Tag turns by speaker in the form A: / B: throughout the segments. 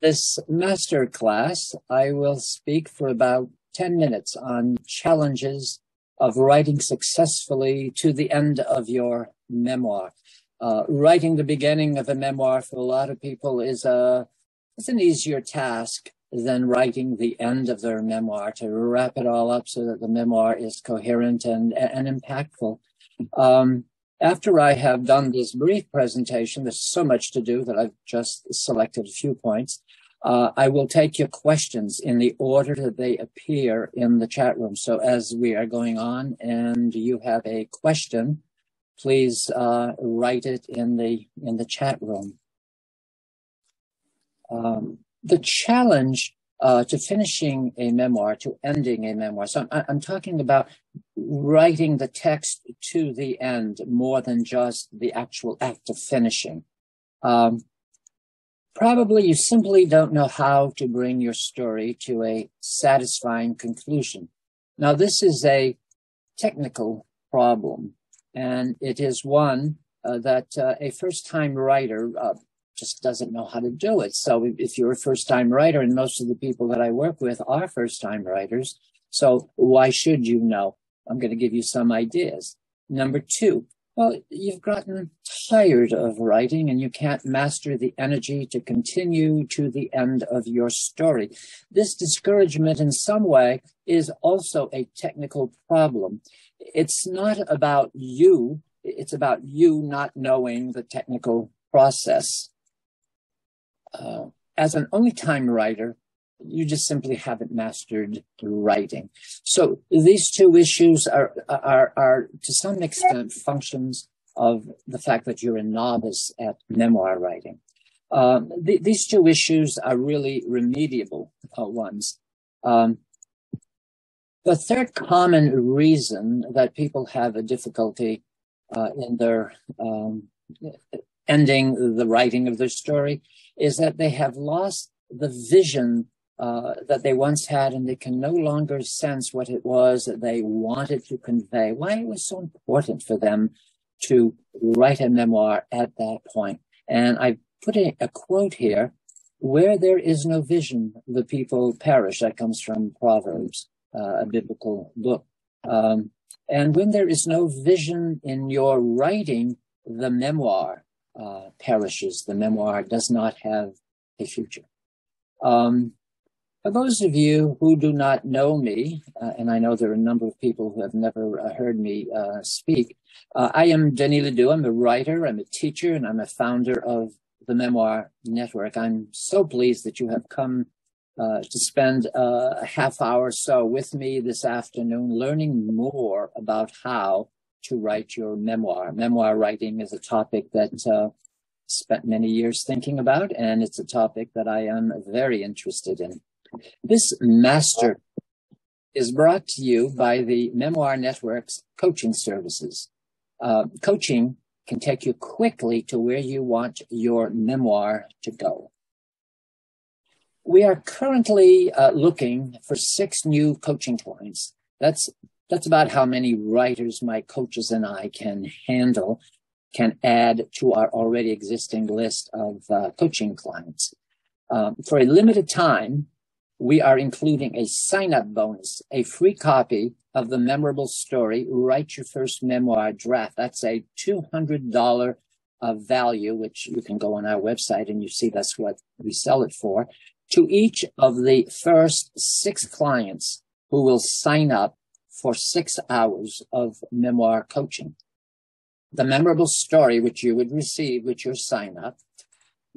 A: this master class, I will speak for about 10 minutes on challenges of writing successfully to the end of your memoir. Uh, writing the beginning of a memoir for a lot of people is a is an easier task than writing the end of their memoir to wrap it all up so that the memoir is coherent and and impactful. Um, after I have done this brief presentation, there's so much to do that I've just selected a few points. Uh, I will take your questions in the order that they appear in the chat room. So as we are going on and you have a question, please uh, write it in the in the chat room. Um, the challenge uh, to finishing a memoir, to ending a memoir. So I'm, I'm, talking about writing the text to the end more than just the actual act of finishing. Um, probably you simply don't know how to bring your story to a satisfying conclusion. Now, this is a technical problem, and it is one uh, that uh, a first time writer uh, just doesn't know how to do it. So if you're a first time writer, and most of the people that I work with are first time writers, so why should you know? I'm going to give you some ideas. Number two, well, you've gotten tired of writing and you can't master the energy to continue to the end of your story. This discouragement in some way is also a technical problem. It's not about you. It's about you not knowing the technical process uh, as an only time writer, you just simply haven't mastered writing. So these two issues are, are, are to some extent functions of the fact that you're a novice at memoir writing. Um, th- these two issues are really remediable uh, ones. Um, the third common reason that people have a difficulty uh, in their um, ending the writing of their story is that they have lost the vision uh, that they once had and they can no longer sense what it was that they wanted to convey, why it was so important for them to write a memoir at that point. And I put a, a quote here, where there is no vision, the people perish. That comes from Proverbs, uh, a biblical book. Um, and when there is no vision in your writing, the memoir uh, perishes. The memoir does not have a future. Um, for those of you who do not know me, uh, and I know there are a number of people who have never uh, heard me uh, speak, uh, I am Denis Ledoux. I'm a writer, I'm a teacher, and I'm a founder of the Memoir Network. I'm so pleased that you have come uh, to spend a half hour or so with me this afternoon, learning more about how to write your memoir. Memoir writing is a topic that uh, spent many years thinking about, and it's a topic that I am very interested in. This master is brought to you by the Memoir Network's coaching services. Uh, coaching can take you quickly to where you want your memoir to go. We are currently uh, looking for six new coaching clients. That's that's about how many writers my coaches and I can handle, can add to our already existing list of uh, coaching clients. Um, for a limited time, we are including a sign up bonus, a free copy of the memorable story, Write Your First Memoir Draft. That's a $200 uh, value, which you can go on our website and you see that's what we sell it for, to each of the first six clients who will sign up for six hours of memoir coaching. The memorable story which you would receive with your sign up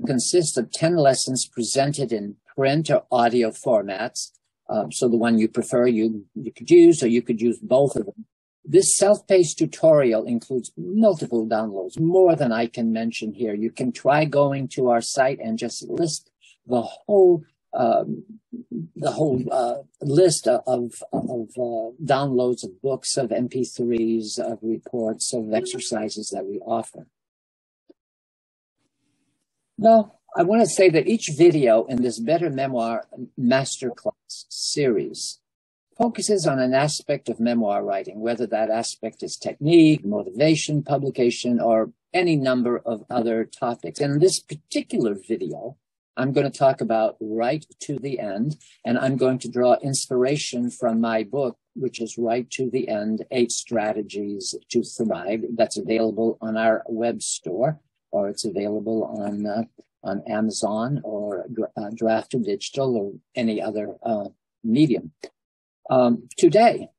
A: consists of 10 lessons presented in print or audio formats. Uh, so the one you prefer, you, you could use, or you could use both of them. This self-paced tutorial includes multiple downloads, more than I can mention here. You can try going to our site and just list the whole um, the whole uh, list of, of uh, downloads of books, of MP3s, of reports, of exercises that we offer. Now, I want to say that each video in this Better Memoir Masterclass series focuses on an aspect of memoir writing, whether that aspect is technique, motivation, publication, or any number of other topics. In this particular video, I'm going to talk about write to the end, and I'm going to draw inspiration from my book, which is write to the end, eight strategies to thrive. That's available on our web store, or it's available on, uh, on Amazon or uh, Draft Digital or any other, uh, medium. Um, today,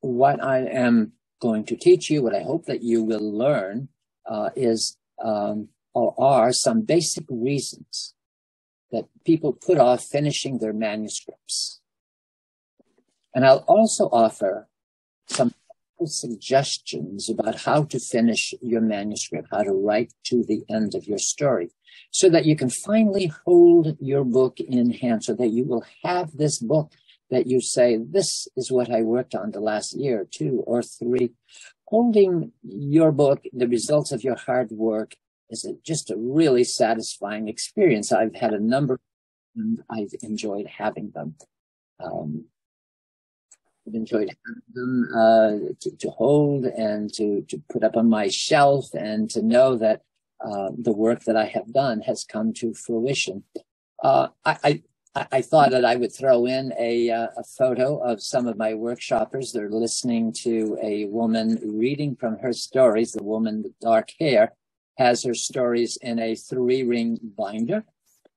A: what I am going to teach you, what I hope that you will learn, uh, is um, or are some basic reasons that people put off finishing their manuscripts. And I'll also offer some suggestions about how to finish your manuscript, how to write to the end of your story, so that you can finally hold your book in hand, so that you will have this book that you say, this is what I worked on the last year, two or three. Holding your book, the results of your hard work is a, just a really satisfying experience. I've had a number and I've enjoyed having them. Um, I've enjoyed having them uh, to, to, hold and to, to put up on my shelf and to know that uh, the work that I have done has come to fruition. Uh, I, I, I, thought that I would throw in a, uh, a photo of some of my workshoppers. They're listening to a woman reading from her stories, the woman with dark hair, has her stories in a three ring binder.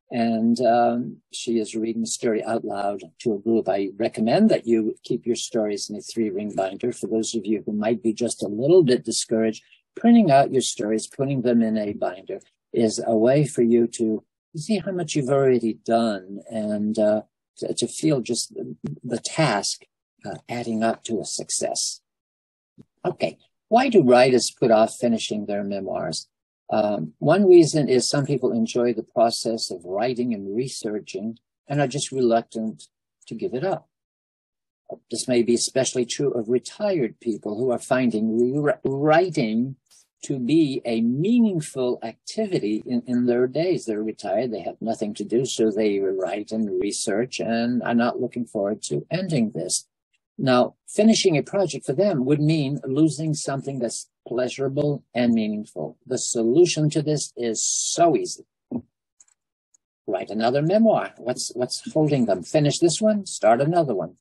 A: And um, she is reading the story out loud to a group. I recommend that you keep your stories in a three ring binder. For those of you who might be just a little bit discouraged, printing out your stories, putting them in a binder is a way for you to see how much you've already done and uh, to, to, feel just the, the task uh, adding up to a success. Okay. Why do writers put off finishing their memoirs? Um, one reason is some people enjoy the process of writing and researching and are just reluctant to give it up. This may be especially true of retired people who are finding writing to be a meaningful activity in, in their days. They're retired, they have nothing to do, so they write and research and are not looking forward to ending this. Now, finishing a project for them would mean losing something that's pleasurable and meaningful. The solution to this is so easy. Write another memoir. What's, what's holding them? Finish this one, start another one.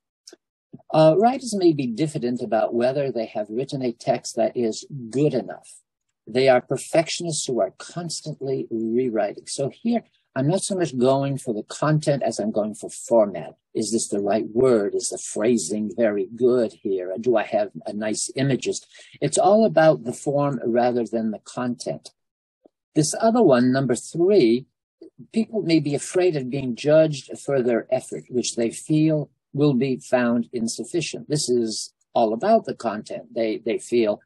A: Uh, writers may be diffident about whether they have written a text that is good enough. They are perfectionists who are constantly rewriting. So here, I'm not so much going for the content as I'm going for format. Is this the right word? Is the phrasing very good here? Do I have a nice images? It's all about the form rather than the content. This other one, number three, people may be afraid of being judged for their effort, which they feel will be found insufficient. This is all about the content. They, they feel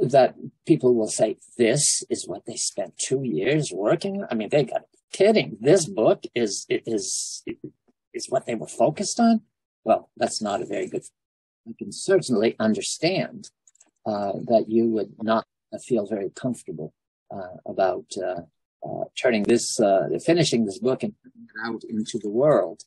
A: that people will say, this is what they spent two years working. I mean, they got kidding. This book is, is, is what they were focused on. Well, that's not a very good, I can certainly understand, uh, that you would not feel very comfortable, uh, about, uh, uh turning this, uh, finishing this book and putting it out into the world.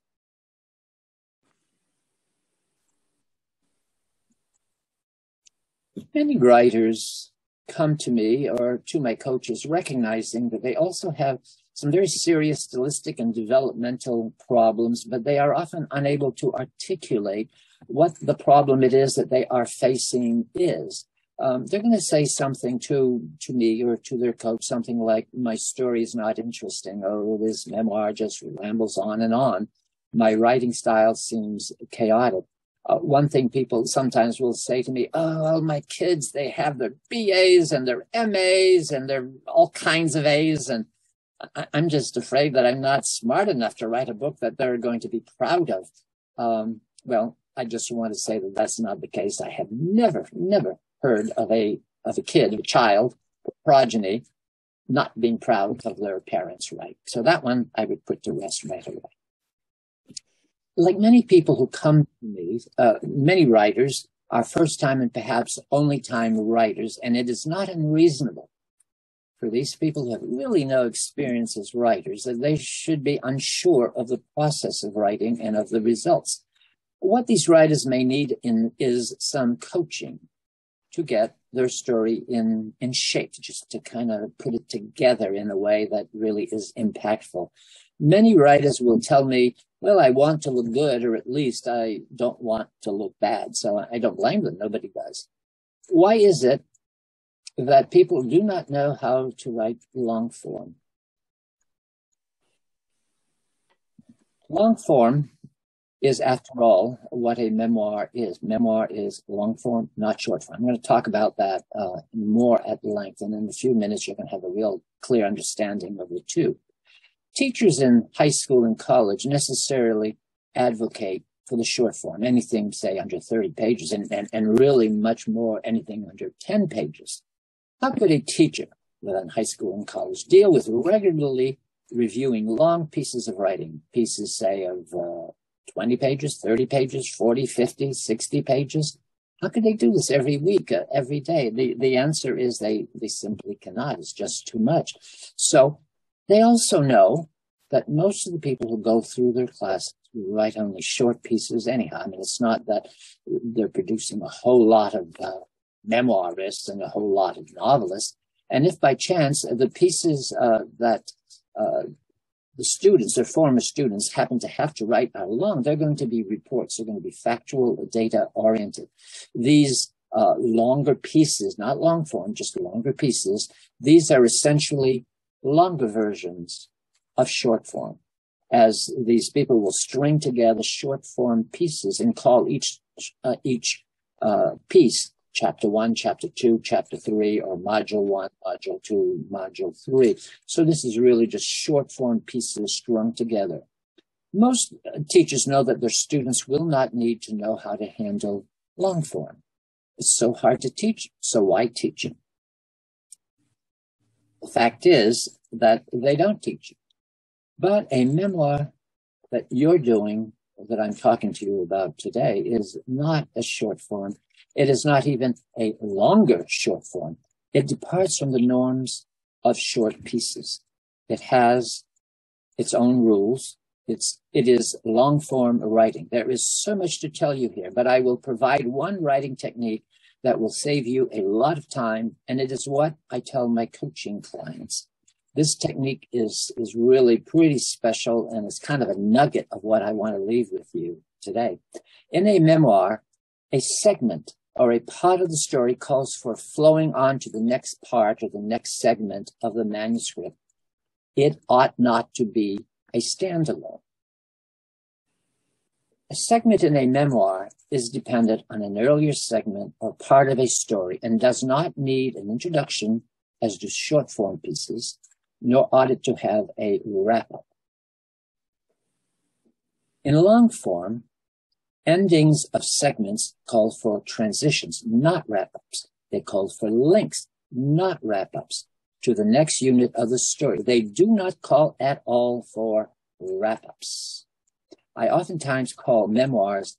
A: Many writers come to me or to my coaches recognizing that they also have some very serious stylistic and developmental problems, but they are often unable to articulate what the problem it is that they are facing is. Um, they're going to say something to to me or to their coach, something like, "My story is not interesting," or "This memoir just rambles on and on." My writing style seems chaotic uh, one thing people sometimes will say to me, "Oh, my kids, they have their BAs and their MAs and their all kinds of A's, and I- am just afraid that I'm not smart enough to write a book that they're going to be proud of." Um, well, I just want to say that that's not the case. I have never, never heard of a of a kid, a child, progeny, not being proud of their parents' right. So that one I would put to rest right away like many people who come to me, uh, many writers are first time and perhaps only time writers, and it is not unreasonable for these people who have really no experience as writers that they should be unsure of the process of writing and of the results. What these writers may need in is some coaching to get their story in, in shape, just to kind of put it together in a way that really is impactful. Many writers will tell me, well, I want to look good, or at least I don't want to look bad. So I don't blame them. Nobody does. Why is it that people do not know how to write long form? Long form is, after all, what a memoir is. Memoir is long form, not short form. I'm going to talk about that uh, more at length, and in a few minutes, you're going to have a real clear understanding of the two. Teachers in high school and college necessarily advocate for the short form, anything, say, under 30 pages, and, and, and really much more, anything under 10 pages. How could a teacher in high school and college deal with regularly reviewing long pieces of writing, pieces, say, of uh, 20 pages, 30 pages, 40, 50, 60 pages. How could they do this every week, uh, every day? The, the answer is they, they simply cannot. It's just too much. So they also know that most of the people who go through their classes write only short pieces anyhow. I mean, it's not that they're producing a whole lot of uh, memoirists and a whole lot of novelists. And if by chance the pieces uh, that uh, the students or former students happen to have to write are long, they're going to be reports. They're going to be factual, data oriented. These uh, longer pieces, not long form, just longer pieces. These are essentially longer versions of short form, as these people will string together short form pieces and call each uh, each uh, piece chapter one, chapter two, chapter three, or module one, module two, module three. So this is really just short form pieces strung together. Most uh, teachers know that their students will not need to know how to handle long form. It's so hard to teach, so why teach it? The fact is that they don't teach it. But a memoir that you're doing, that I'm talking to you about today, is not a short form. It is not even a longer short form. It departs from the norms of short pieces. It has its own rules. It's, it is long form writing. There is so much to tell you here, but I will provide one writing technique that will save you a lot of time. And it is what I tell my coaching clients. This technique is, is really pretty special and it's kind of a nugget of what I want to leave with you today. In a memoir, a segment or a part of the story calls for flowing on to the next part or the next segment of the manuscript. It ought not to be a standalone. A segment in a memoir is dependent on an earlier segment or part of a story and does not need an introduction as do short form pieces, nor ought it to have a wrap up. In long form, Endings of segments call for transitions, not wrap-ups. They call for links, not wrap-ups, to the next unit of the story. They do not call at all for wrap-ups. I oftentimes call memoirs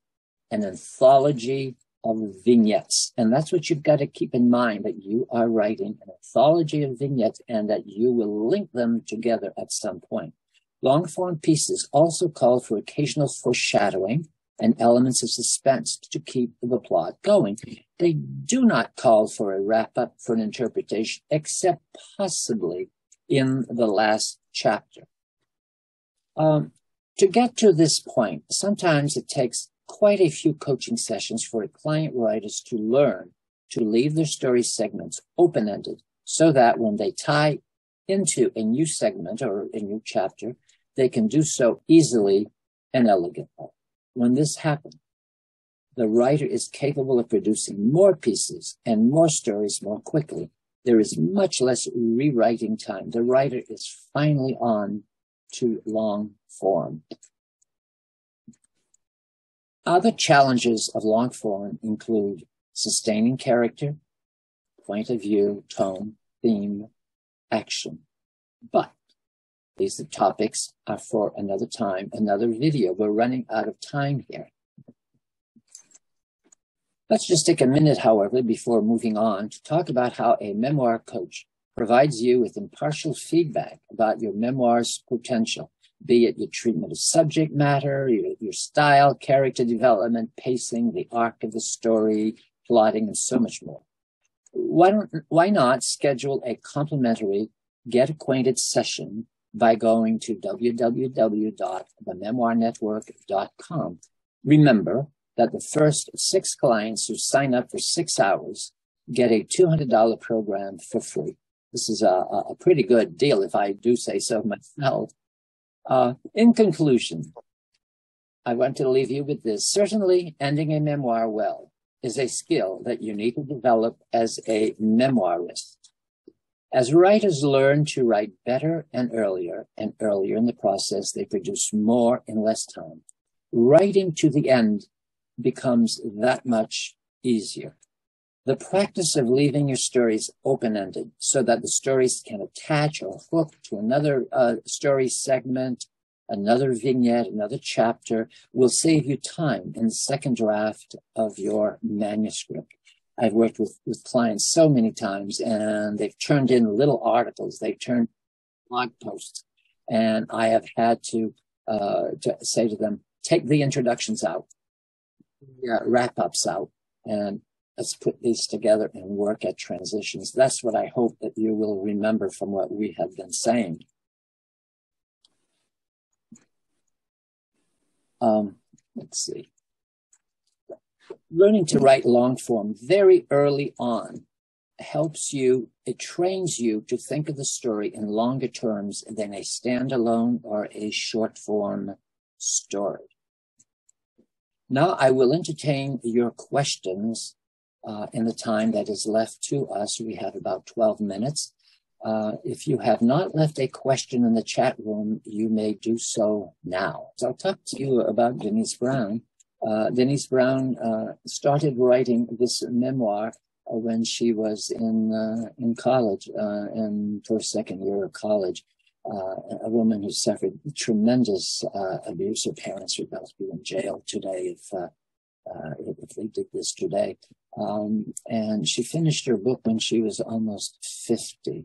A: an anthology of vignettes. And that's what you've got to keep in mind that you are writing an anthology of vignettes and that you will link them together at some point. Long form pieces also call for occasional foreshadowing and elements of suspense to keep the plot going. They do not call for a wrap up for an interpretation, except possibly in the last chapter. Um, to get to this point, sometimes it takes quite a few coaching sessions for a client writers to learn to leave their story segments open ended so that when they tie into a new segment or a new chapter, they can do so easily and elegantly when this happens, the writer is capable of producing more pieces and more stories more quickly. There is much less rewriting time. The writer is finally on to long form. Other challenges of long form include sustaining character, point of view, tone, theme, action. But these topics are for another time, another video. We're running out of time here. Let's just take a minute, however, before moving on to talk about how a memoir coach provides you with impartial feedback about your memoir's potential, be it your treatment of subject matter, your, your style, character development, pacing, the arc of the story, plotting, and so much more. why don't, why not schedule a complimentary get acquainted session by going to www.thememoirnetwork.com. Remember that the first six clients who sign up for six hours get a $200 program for free. This is a, a pretty good deal, if I do say so myself. Uh, in conclusion, I want to leave you with this. Certainly, ending a memoir well is a skill that you need to develop as a memoirist. As writers learn to write better and earlier and earlier in the process, they produce more in less time. Writing to the end becomes that much easier. The practice of leaving your stories open-ended so that the stories can attach or hook to another uh, story segment, another vignette, another chapter will save you time in the second draft of your manuscript. I've worked with, with clients so many times and they've turned in little articles, they've turned blog posts, and I have had to, uh, to say to them, take the introductions out, the wrap ups out, and let's put these together and work at transitions. That's what I hope that you will remember from what we have been saying. Um, let's see learning to write long form very early on helps you, it trains you to think of the story in longer terms than a standalone or a short form story. Now I will entertain your questions uh, in the time that is left to us. We have about 12 minutes. Uh, if you have not left a question in the chat room, you may do so now. So I'll talk to you about Denise Brown uh, Denise Brown uh, started writing this memoir uh, when she was in uh, in college, uh, in first second year of college. a woman who suffered tremendous abuse. Her parents would both be in jail today if if they did this today. Um, and she finished her book when she was almost fifty.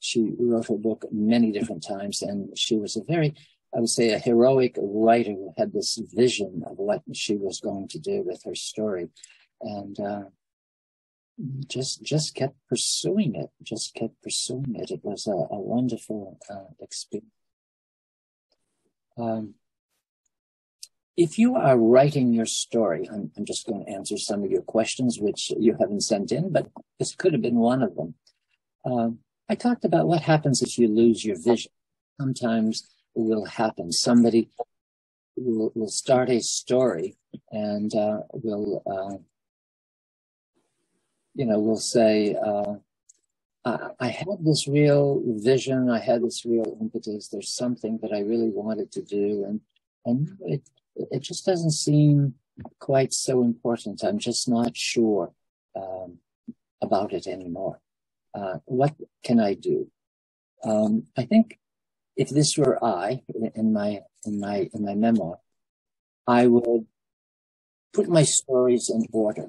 A: She wrote her book many different times, and she was a very I would say, a heroic writer who had this vision of what she was going to do with her story, and uh, just just kept pursuing it. Just kept pursuing it. It was a, a wonderful uh, experience. Um, if you are writing your story, I'm, I'm, just going to answer some of your questions, which you haven't sent in, but this could have been one of them. Um, I talked about what happens if you lose your vision. Sometimes will happen. Somebody will, will start a story and uh, will, uh, you know, will say, uh, I, I had this real vision. I had this real impetus. There's something that I really wanted to do, and and it it just doesn't seem quite so important. I'm just not sure um, about it anymore. Uh, what can I do? Um, I think if this were I in my in my in my memoir, I would put my stories in order.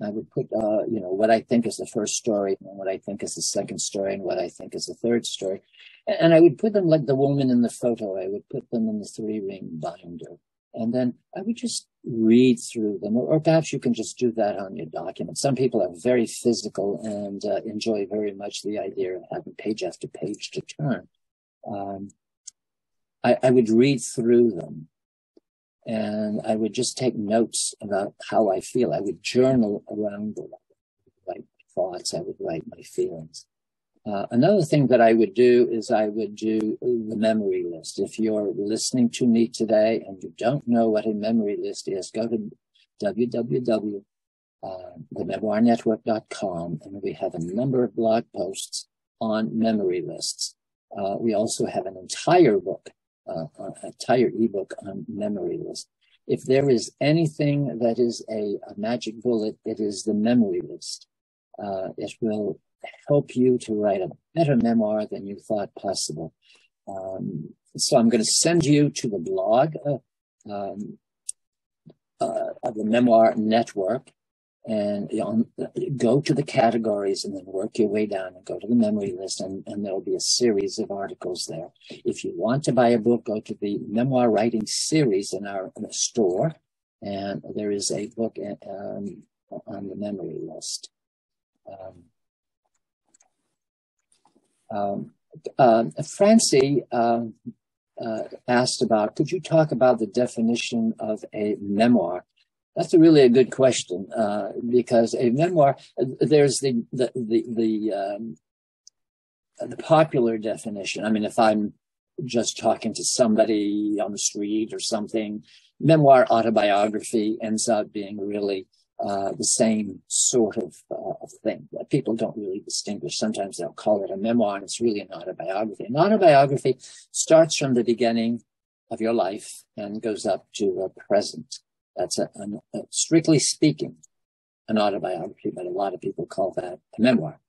A: I would put, uh, you know, what I think is the first story, and what I think is the second story, and what I think is the third story, and I would put them like the woman in the photo. I would put them in the three ring binder, and then I would just read through them, or, or perhaps you can just do that on your document. Some people are very physical and uh, enjoy very much the idea of having page after page to turn um, I, I would read through them and I would just take notes about how I feel. I would journal around them, write thoughts. I would write my feelings. Uh, another thing that I would do is I would do the memory list. If you're listening to me today and you don't know what a memory list is, go to www.thememoirnetwork.com and we have a number of blog posts on memory lists. Uh, we also have an entire book, uh, an entire ebook on memory list. If there is anything that is a, a magic bullet, it is the memory list. Uh, it will help you to write a better memoir than you thought possible. Um, so I'm going to send you to the blog uh, um, uh, of the Memoir Network and you know, go to the categories and then work your way down and go to the memory list and, and there'll be a series of articles there. If you want to buy a book, go to the memoir writing series in our in store and there is a book um, on the memory list. Um, Um, uh, Francie um, uh, asked about, could you talk about the definition of a memoir? That's a really a good question uh, because a memoir. There's the the the the, um, the popular definition. I mean, if I'm just talking to somebody on the street or something, memoir autobiography ends up being really uh, the same sort of uh, thing. People don't really distinguish. Sometimes they'll call it a memoir, and it's really an autobiography. An autobiography starts from the beginning of your life and goes up to the present. That's a, a, a, strictly speaking an autobiography, but a lot of people call that a memoir.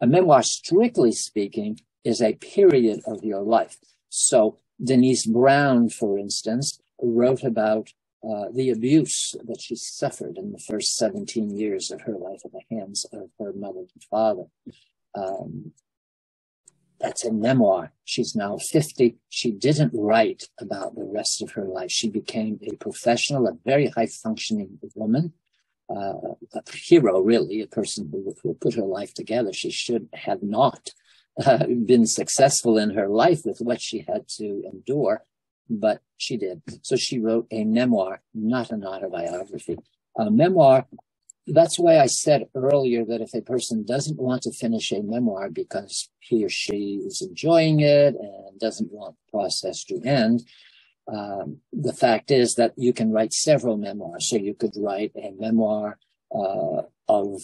A: A memoir, strictly speaking, is a period of your life. So Denise Brown, for instance, wrote about uh, the abuse that she suffered in the first 17 years of her life at the hands of her mother and father. Um, that's a memoir. She's now 50. She didn't write about the rest of her life. She became a professional, a very high functioning woman, uh, a hero, really, a person who, who put her life together. She should have not uh, been successful in her life with what she had to endure, but she did. So she wrote a memoir, not an autobiography. A memoir that's why I said earlier that if a person doesn't want to finish a memoir because he or she is enjoying it and doesn't want the process to end, um, the fact is that you can write several memoirs. So you could write a memoir uh, of,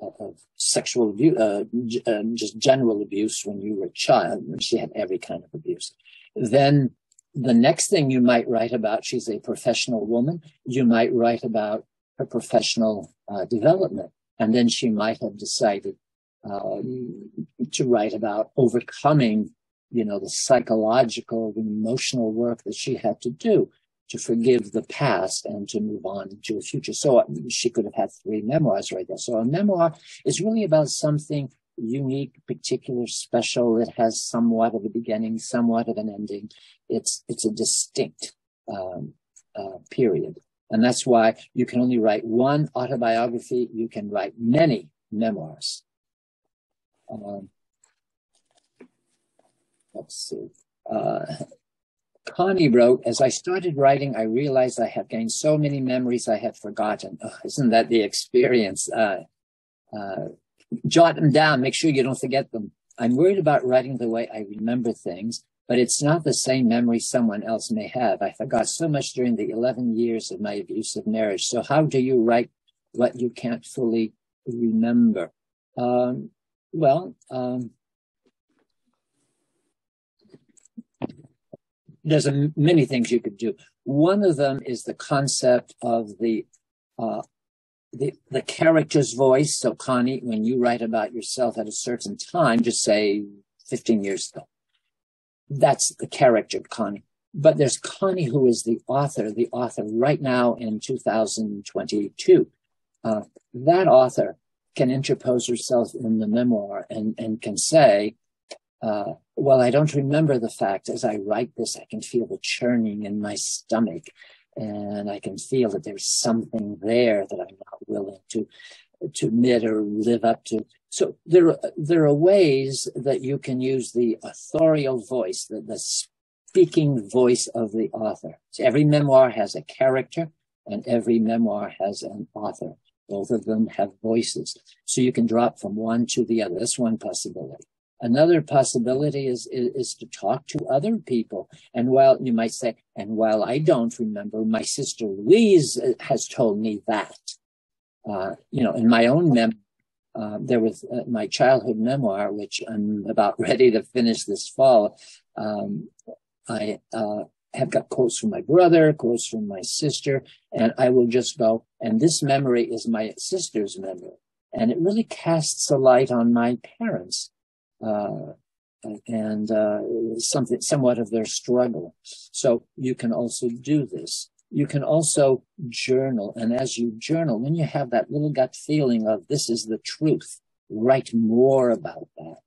A: of sexual abuse, uh, uh, just general abuse when you were a child. She had every kind of abuse. Then the next thing you might write about, she's a professional woman. You might write about her professional uh, development. And then she might have decided uh, to write about overcoming, you know, the psychological, the emotional work that she had to do to forgive the past and to move on to a future. So uh, she could have had three memoirs right there. So a memoir is really about something unique, particular, special. It has somewhat of a beginning, somewhat of an ending. It's it's a distinct um, uh, period. And that's why you can only write one autobiography. You can write many memoirs. Um, let's see. Uh, Connie wrote, as I started writing, I realized I have gained so many memories I had forgotten. Oh, isn't that the experience? Uh, uh, jot them down. Make sure you don't forget them. I'm worried about writing the way I remember things but it's not the same memory someone else may have. I forgot so much during the 11 years of my abusive marriage. So how do you write what you can't fully remember? Um, well, um, there's a, many things you could do. One of them is the concept of the uh, the the character's voice. So, Connie, when you write about yourself at a certain time, just say 15 years ago, that's the character Connie. But there's Connie, who is the author, the author right now in 2022. Uh, that author can interpose herself in the memoir and, and can say, uh, well, I don't remember the fact as I write this, I can feel the churning in my stomach and I can feel that there's something there that I'm not willing to, to admit or live up to. So there, there are ways that you can use the authorial voice, the, the speaking voice of the author. So every memoir has a character and every memoir has an author. Both of them have voices. So you can drop from one to the other. That's one possibility. Another possibility is, is, is, to talk to other people. And while you might say, and while I don't remember, my sister Louise has told me that. Uh, you know, in my own memoir, uh, there was uh, my childhood memoir, which I'm about ready to finish this fall. Um, I uh, have got quotes from my brother, quotes from my sister, and I will just go. And this memory is my sister's memory, and it really casts a light on my parents, uh, and uh, something somewhat of their struggle. So you can also do this. You can also journal. And as you journal, when you have that little gut feeling of this is the truth, write more about that.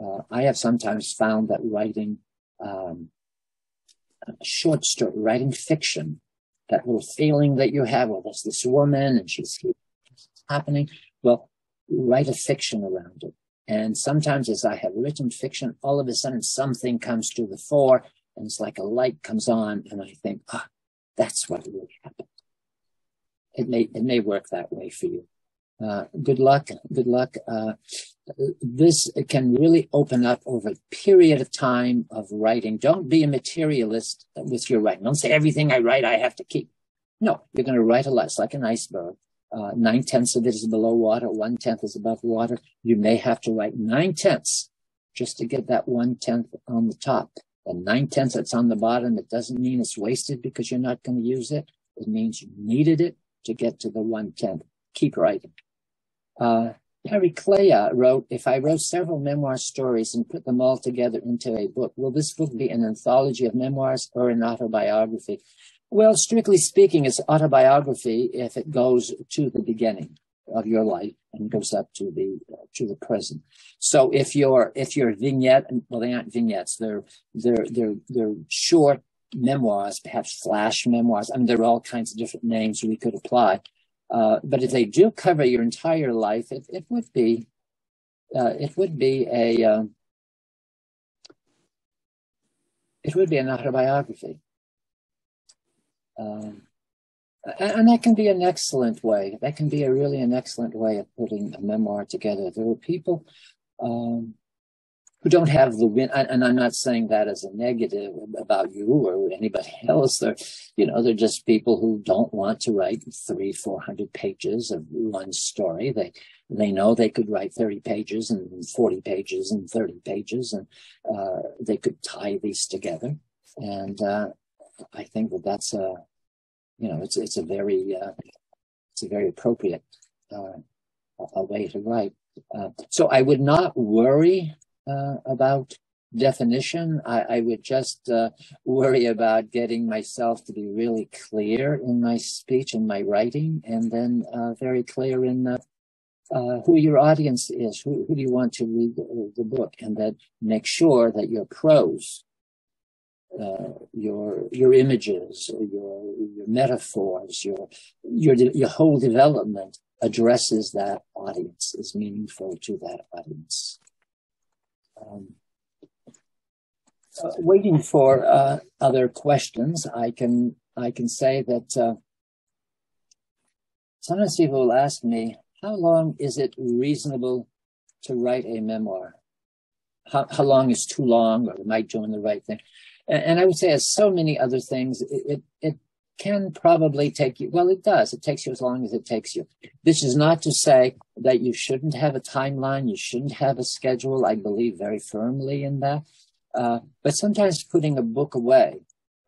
A: Uh, I have sometimes found that writing um, short story, writing fiction, that little feeling that you have, well, there's this woman and she's happening. Well, write a fiction around it. And sometimes as I have written fiction, all of a sudden something comes to the fore and it's like a light comes on and I think, ah, that's what really happened. It may, it may work that way for you. Uh, good luck. Good luck. Uh, this can really open up over a period of time of writing. Don't be a materialist with your writing. Don't say everything I write I have to keep. No, you're going to write a lot. It's like an iceberg. Uh, nine tenths of it is below water. One tenth is above water. You may have to write nine tenths just to get that one tenth on the top. And nine tenths that's on the bottom, it doesn't mean it's wasted because you're not going to use it. It means you needed it to get to the one tenth. Keep writing. Uh, Harry Clea wrote, if I wrote several memoir stories and put them all together into a book, will this book be an anthology of memoirs or an autobiography? Well, strictly speaking, it's autobiography if it goes to the beginning of your life and goes up to the uh, to the present. So if your if your vignette, well, they aren't vignettes; they're they're they're they're short memoirs, perhaps flash memoirs. I mean, there are all kinds of different names we could apply. Uh, but if they do cover your entire life, it, it would be uh, it would be a um, it would be an autobiography, um, and, that can be an excellent way. That can be a really an excellent way of putting a memoir together. There are people um, who don't have the win. And I'm not saying that as a negative about you or anybody else. They're, you know, they're just people who don't want to write three, four hundred pages of one story. They, they know they could write 30 pages and 40 pages and 30 pages and, uh, they could tie these together. And, uh, I think that that's a, you know, it's, it's a very, uh, it's a very appropriate, uh, a way to write. Uh, so I would not worry uh, about definition. I, I would just uh, worry about getting myself to be really clear in my speech and my writing, and then uh, very clear in who your audience is. Who, who do you want to read the, the, book, and then make sure that your prose. Uh, your your images, your your metaphors, your your your whole development addresses that audience, is meaningful to that audience um, uh, waiting for uh, other questions, I can I can say that uh, sometimes people will ask me, "How long is it reasonable to write a memoir? How, how long is too long, or am I doing the right thing?" And, I would say, as so many other things, it, it, can probably take you, well, it does. It takes you as long as it takes you. This is not to say that you shouldn't have a timeline. You shouldn't have a schedule. I believe very firmly in that. Uh, but sometimes putting a book away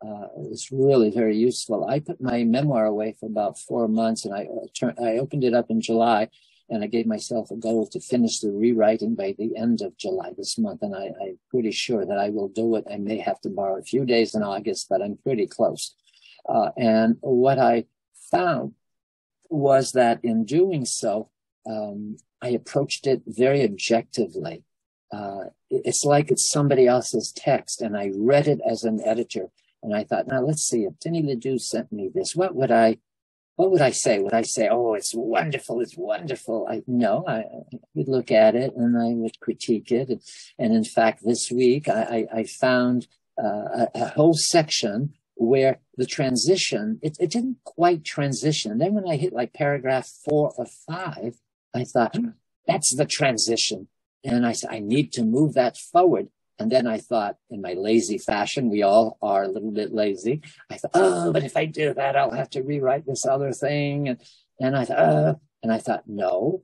A: uh, is really very useful. I put my memoir away for about four months and I, uh, I opened it up in July and I gave myself a goal to finish the rewriting by the end of July this month. And I, am pretty sure that I will do it. I may have to borrow a few days in August, but I'm pretty close. Uh, and what I found was that in doing so, um, I approached it very objectively. Uh, it's like it's somebody else's text, and I read it as an editor, and I thought, now let's see if Denis Ledoux sent me this, what would I, what would I say? Would I say, oh, it's wonderful, it's wonderful? I no, I, I would look at it and I would critique it, and, and in fact, this week I, I, I found uh, a, a whole section where the transition, it, it didn't quite transition. Then when I hit like paragraph four or five, I thought, hmm, that's the transition. And I said, I need to move that forward. And then I thought, in my lazy fashion, we all are a little bit lazy. I thought, oh, but if I do that, I'll have to rewrite this other thing. And, and I thought, uh, and I thought, no,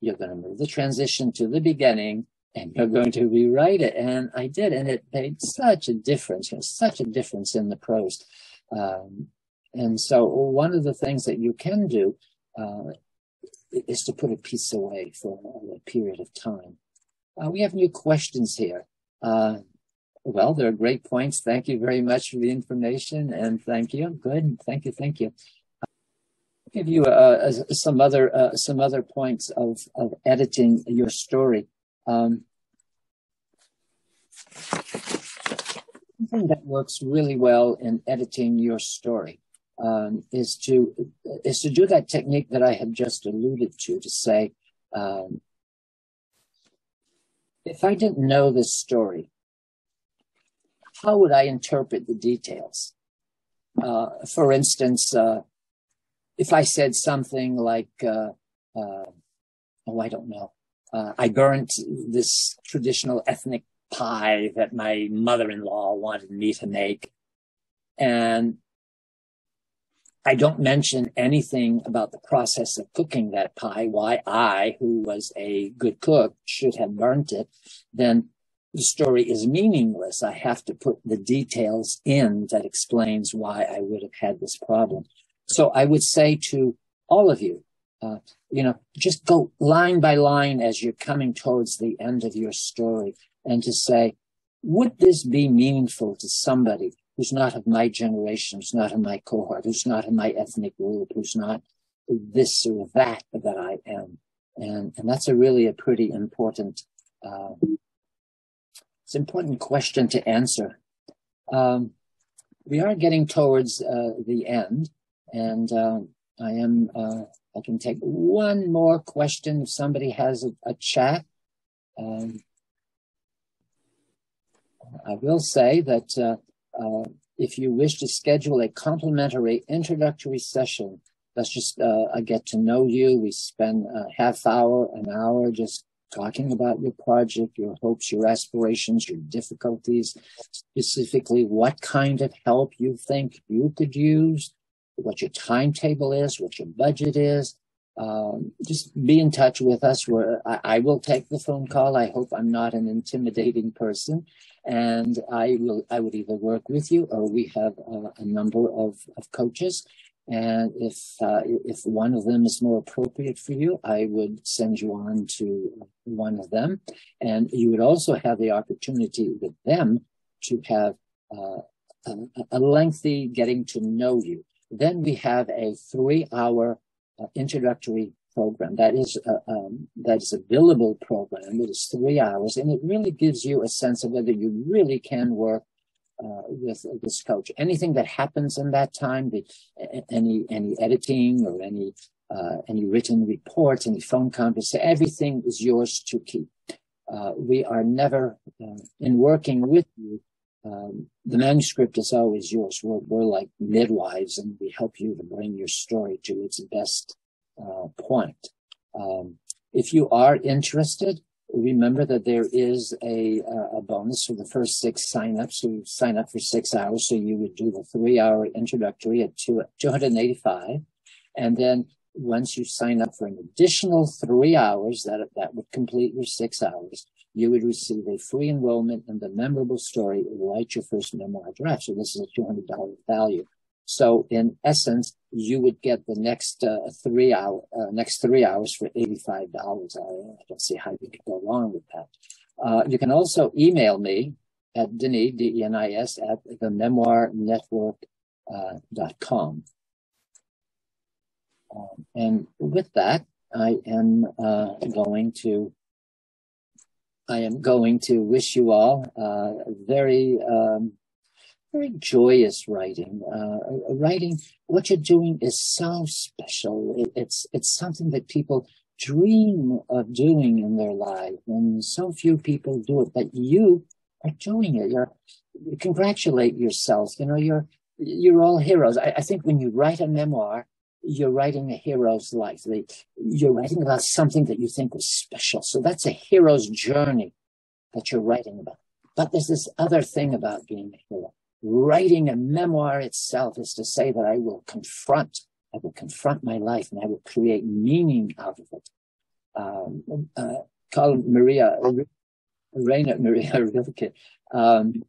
A: you're going to move the transition to the beginning and you're going to rewrite it. And I did, and it made such a difference, such a difference in the prose. Um, and so one of the things that you can do uh, is to put a piece away for a, period of time. Uh, we have new questions here. Uh, well, they're great points. Thank you very much for the information, and thank you. Good, thank you, thank you. I'll give you uh, some other uh, some other points of of editing your story. Um, something that works really well in editing your story um, is to is to do that technique that I have just alluded to to say um, if I didn't know this story, how would I interpret the details? Uh, for instance, uh, if I said something like, uh, uh oh, I don't know, uh, I burnt this traditional ethnic pie that my mother-in-law wanted me to make. And I don't mention anything about the process of cooking that pie, why I, who was a good cook, should have burnt it, then the story is meaningless. I have to put the details in that explains why I would have had this problem. So I would say to all of you, uh, you know, just go line by line as you're coming towards the end of your story and to say, would this be meaningful to somebody who's not of my generation, who's not in my cohort, who's not in my ethnic group, who's not this or that that I am? And, and that's a really a pretty important, uh, it's an important question to answer. Um, we are getting towards uh, the end, and uh, I am. Uh, I can take one more question if somebody has a, a chat. Um, I will say that uh, if you wish to schedule a complimentary introductory session, that's just uh, a get to know you. We spend a half hour, an hour just talking about your project, your hopes, your aspirations, your difficulties, specifically what kind of help you think you could use, what your timetable is, what your budget is, um, just be in touch with us. Where I, I, will take the phone call. I hope I'm not an intimidating person, and I will. I would either work with you or we have uh, a number of, of coaches. And if uh, if one of them is more appropriate for you, I would send you on to one of them, and you would also have the opportunity with them to have uh, a, a lengthy getting to know you. Then we have a three-hour uh, introductory program. That is a, um, that is a billable program. It is three hours, and it really gives you a sense of whether you really can work uh, with this coach. Anything that happens in that time, the, any any editing or any uh, any written reports, any phone conference, everything is yours to keep. Uh, we are never uh, in working with you. Um, the manuscript is always yours. We're, we're like midwives and we help you to bring your story to its best uh, point. Um, if you are interested, remember that there is a, a bonus for the first six signups. So you sign up for six hours. So you would do the three hour introductory at two, 285. And then once you sign up for an additional three hours, that, that would complete your six hours you would receive a free enrollment in the memorable story write your first memoir draft so this is a $200 value. So in essence you would get the next uh, three hour uh, next three hours for $85 I, don't see how you could go wrong with that. Uh, you can also email me at denis d-e-n-i-s at the memoirnetwork.com uh, um, and with that i am uh, going to I am going to wish you all uh, very, um, very joyous writing. Uh, writing, what you're doing is so special. It, it's it's something that people dream of doing in their life, and so few people do it. But you are doing it. You're you congratulate yourself. You know, you're you're all heroes. I, I think when you write a memoir, you're writing a hero's life. You're writing about something that you think was special. So that's a hero's journey that you're writing about. But there's this other thing about being a hero. Writing a memoir itself is to say that I will confront, I will confront my life and I will create meaning out of it. Um, uh, Carl Maria, Rainer Maria Rilke, um,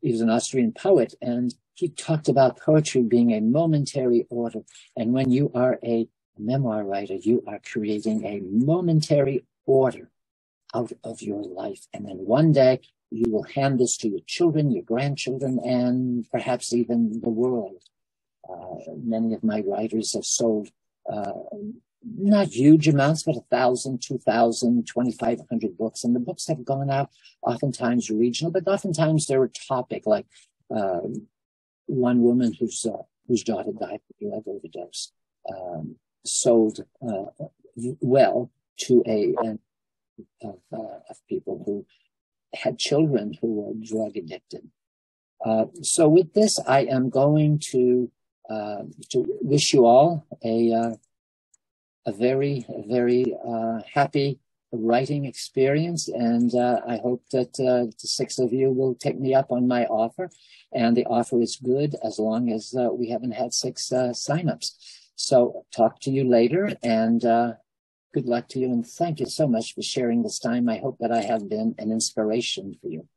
A: he was an Austrian poet and he talked about poetry being a momentary order. And when you are a memoir writer, you are creating a momentary order out of your life. And then one day you will hand this to your children, your grandchildren, and perhaps even the world. Uh, many of my writers have sold uh, not huge amounts, but a thousand, two thousand, twenty-five hundred books. And the books have gone out oftentimes regional, but oftentimes they're a topic like uh, one woman whose uh, whose daughter died of drug overdose um, sold uh, well to a of, uh, of people who had children who were drug addicted. Uh, so with this, I am going to uh, to wish you all a uh, a very very uh, happy writing experience, and uh, I hope that uh, the six of you will take me up on my offer. And the offer is good as long as we haven't had six signups. So talk to you later, and good luck to you, and thank you so much for sharing this time. I hope that I have been an inspiration for you.